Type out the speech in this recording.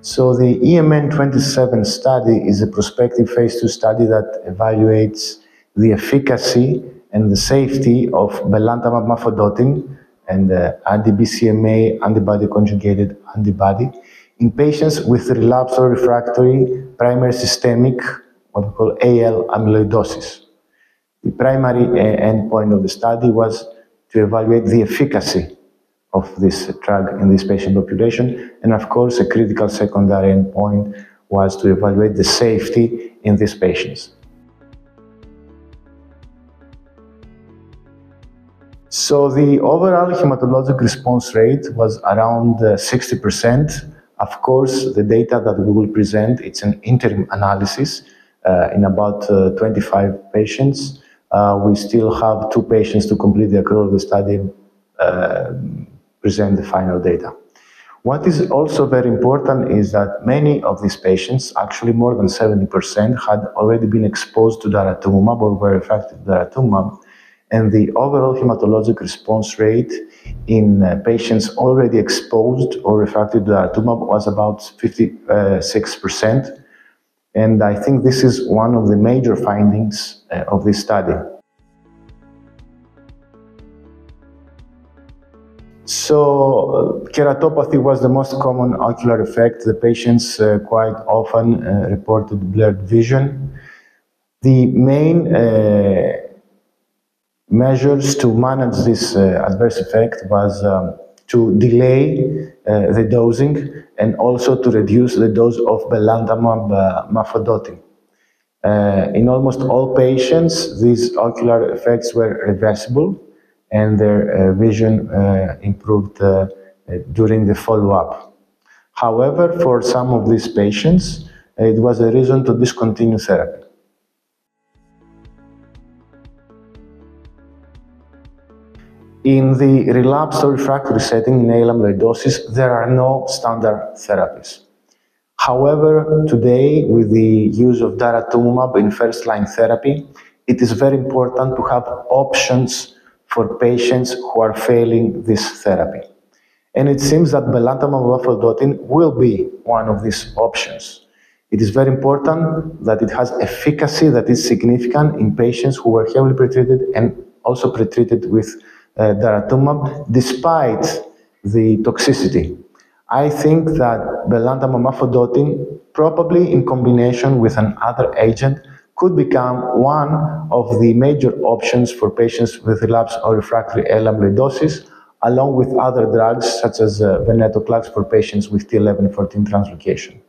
So the EMN 27 study is a prospective phase two study that evaluates the efficacy and the safety of belantamab mafodotin and uh, anti-BCMA antibody conjugated antibody in patients with relapsed or refractory primary systemic, what we call AL amyloidosis. The primary uh, endpoint of the study was to evaluate the efficacy of this drug in this patient population. And of course, a critical secondary endpoint was to evaluate the safety in these patients. So the overall hematologic response rate was around uh, 60%. Of course, the data that we will present, it's an interim analysis uh, in about uh, 25 patients. Uh, we still have two patients to complete the accrual of the study, uh, present the final data. What is also very important is that many of these patients, actually more than 70%, had already been exposed to daratumumab or were refractory to daratumumab, and the overall hematologic response rate in uh, patients already exposed or refractory to daratumumab was about 56%. And I think this is one of the major findings uh, of this study. So uh, keratopathy was the most common ocular effect. The patients uh, quite often uh, reported blurred vision. The main uh, measures to manage this uh, adverse effect was um, to delay uh, the dosing and also to reduce the dose of belantamab mafodotin. in almost all patients, these ocular effects were reversible and their uh, vision uh, improved uh, during the follow-up. However, for some of these patients, it was a reason to discontinue therapy. In the relapsed or refractory setting in AL amyloidosis, there are no standard therapies. However, today, with the use of daratumumab in first-line therapy, it is very important to have options for patients who are failing this therapy. And it seems that belantamab mafodotin will be one of these options. It is very important that it has efficacy that is significant in patients who were heavily pretreated and also pretreated with uh, daratumumab, despite the toxicity. I think that belantamab mafodotin, probably in combination with another agent, could become one of the major options for patients with relapsed or refractory amyloidosis, along with other drugs such as uh, venetoclax for patients with T1114 translocation.